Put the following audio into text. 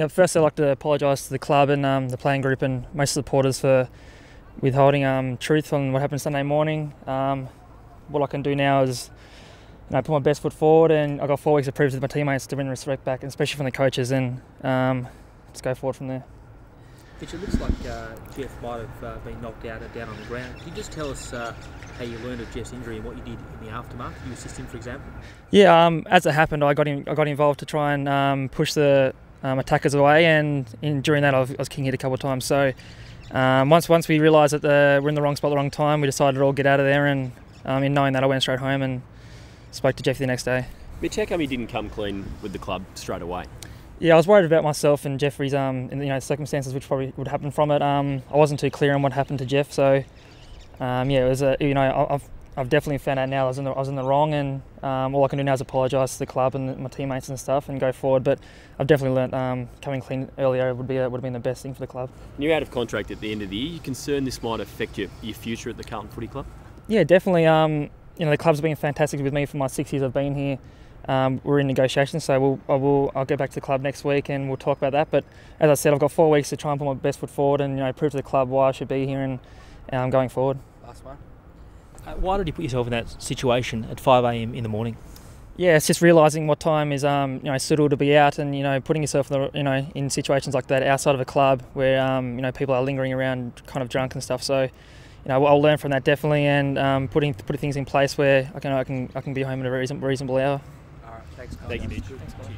Yeah, first I'd like to apologise to the club and um, the playing group and most supporters for withholding um, truth on what happened Sunday morning. Um, what I can do now is you know, put my best foot forward and I've got four weeks to prove to my teammates to win respect back, especially from the coaches, and um, just go forward from there. Which it looks like uh, Jeff might have uh, been knocked out and down on the ground. Can you just tell us uh, how you learned of Jeff's injury and what you did in the aftermath? You assist him, for example. Yeah, um, as it happened, I got in, I got involved to try and um, push the um, attackers away, and in, during that, I was, I was king hit a couple of times. So um, once once we realised that the, we're in the wrong spot at the wrong time, we decided to all get out of there. And um, in knowing that, I went straight home and spoke to Jeff the next day. Mitch, how come you didn't come clean with the club straight away? Yeah, I was worried about myself and Jeffrey's um, in, you know circumstances which probably would happen from it. Um, I wasn't too clear on what happened to Jeff, so um, yeah, it was a you know I've, I've definitely found out now I was in the, I was in the wrong, and um, all I can do now is apologise to the club and my teammates and stuff and go forward. But I've definitely learnt um, coming clean earlier would be a, would have been the best thing for the club. You're out of contract at the end of the year. You concerned this might affect your, your future at the Carlton Footy Club? Yeah, definitely. Um, you know the club's been fantastic with me for my six years I've been here. Um, we're in negotiations, so we'll, I will, I'll go back to the club next week and we'll talk about that. But as I said, I've got four weeks to try and put my best foot forward and you know prove to the club why I should be here and um, going forward. Last one. Uh, why did you put yourself in that situation at 5 a.m. in the morning? Yeah, it's just realising what time is um, you know suitable to be out, and you know putting yourself in the, you know in situations like that outside of a club where um, you know people are lingering around, kind of drunk and stuff. So, you know, I'll learn from that definitely, and um, putting putting things in place where I can I can I can be home at a reason, reasonable hour. All right, thanks. Thank you, Mitch. Thanks, Colin.